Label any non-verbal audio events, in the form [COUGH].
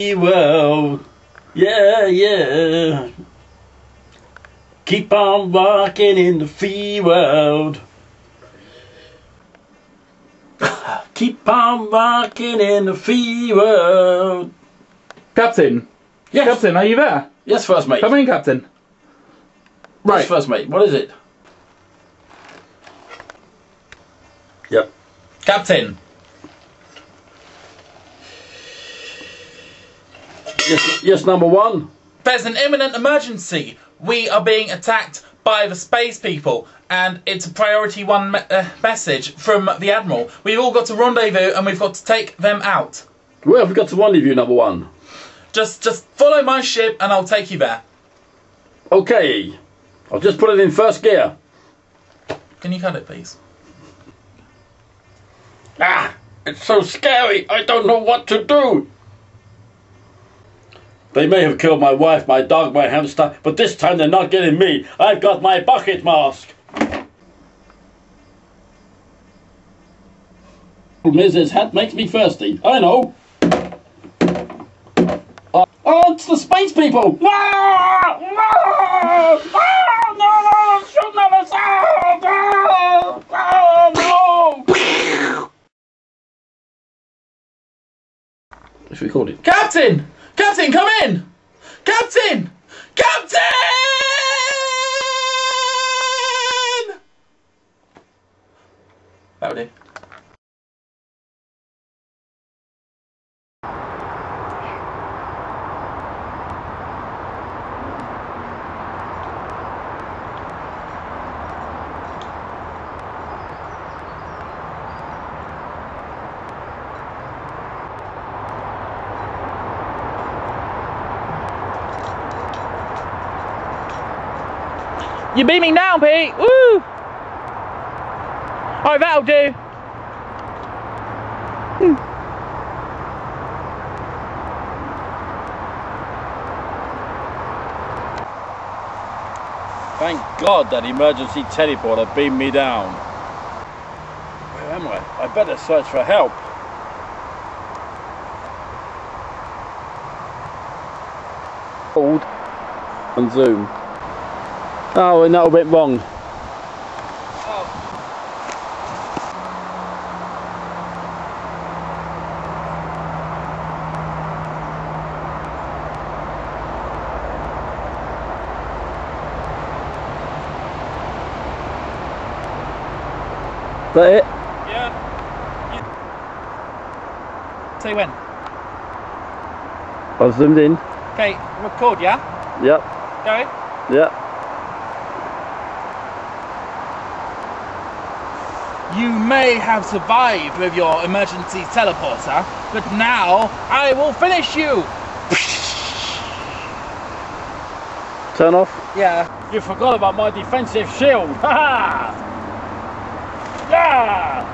world. Yeah, yeah. Keep on walking in the free world. [COUGHS] Keep on walking in the free world. Captain. Yes, Captain, are you there? yes, first mate. Come in, Captain. Yes, Right. first mate. What is it? Yep. Captain. Yes, yes, number one. There's an imminent emergency. We are being attacked by the space people, and it's a priority one me- uh, message from the Admiral. We've all got to rendezvous, and we've got to take them out. Where have we got to rendezvous, number one? Just, just follow my ship, and I'll take you there. Okay. I'll just put it in first gear. Can you cut it, please? Ah, it's so scary. I don't know what to do. They may have killed my wife, my dog, my hamster, but this time they're not getting me. I've got my bucket mask. Is, hat makes me thirsty. I know. Oh, oh, it's the space people! No, no, shoot them! Oh, no! It's recorded. Captain! Captain, come in! Captain! That'll do. You're beaming down, Pete! Woo! Alright, that'll do. Hmm. Thank God that emergency teleporter beamed me down. Where am I? I better search for help. Hold and zoom. Oh, and that went wrong. That it? Yeah. Say when. I've zoomed in. Okay, record, yeah? Yep, Go. yep. You may have survived with your emergency teleporter, but now I will finish you! [LAUGHS] Turn off. Yeah. You forgot about my defensive shield. [LAUGHS] Ha ha! Yeah!